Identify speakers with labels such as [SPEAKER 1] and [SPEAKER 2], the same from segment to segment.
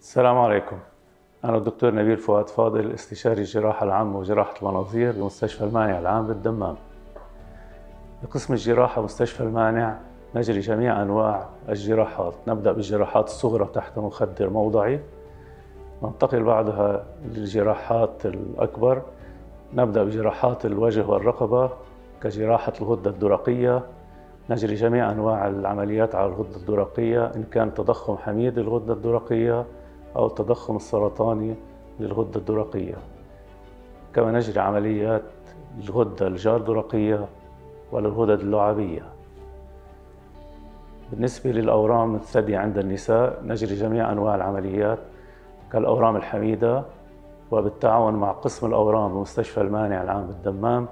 [SPEAKER 1] السلام عليكم. أنا الدكتور نبيل فؤاد فاضل استشاري الجراحة العامة وجراحة المناظير بمستشفى المانع العام بالدمام. بقسم الجراحة مستشفى المانع نجري جميع أنواع الجراحات. نبدأ بالجراحات الصغرى تحت مخدر موضعي. ننتقل بعدها للجراحات الأكبر. نبدأ بجراحات الوجه والرقبة كجراحة الغدة الدرقية. نجري جميع أنواع العمليات على الغدة الدرقية. إن كان تضخم حميد الغدة الدرقية أو التضخم السرطاني للغدة الدرقية. كما نجري عمليات الغدة الجاردرقية وللغدد اللعابية. بالنسبة للأورام الثدي عند النساء نجري جميع أنواع العمليات كالأورام الحميدة وبالتعاون مع قسم الأورام بمستشفى المانع العام بالدمام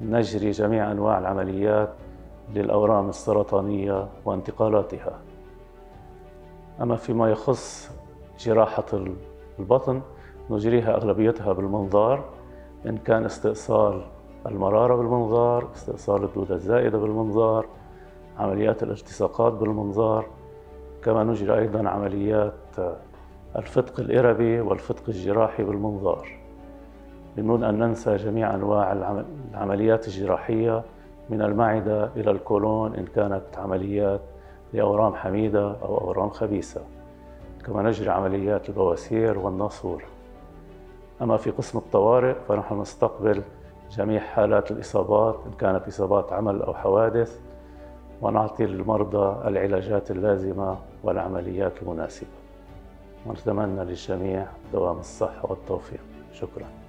[SPEAKER 1] نجري جميع أنواع العمليات للأورام السرطانية وانتقالاتها. أما فيما يخص جراحة البطن نجريها أغلبيتها بالمنظار إن كان استئصال المرارة بالمنظار استئصال الدودة الزائدة بالمنظار عمليات الالتصاقات بالمنظار. كما نجري أيضا عمليات الفتق الإربي والفتق الجراحي بالمنظار. بدون أن ننسى جميع أنواع العمليات الجراحية من المعدة إلى الكولون إن كانت عمليات لأورام حميدة أو أورام خبيثة. كما نجري عمليات البواسير والناصور. أما في قسم الطوارئ فنحن نستقبل جميع حالات الإصابات إن كانت إصابات عمل أو حوادث ونعطي للمرضى العلاجات اللازمة والعمليات المناسبة. ونتمنى للجميع دوام الصحة والتوفيق. شكراً.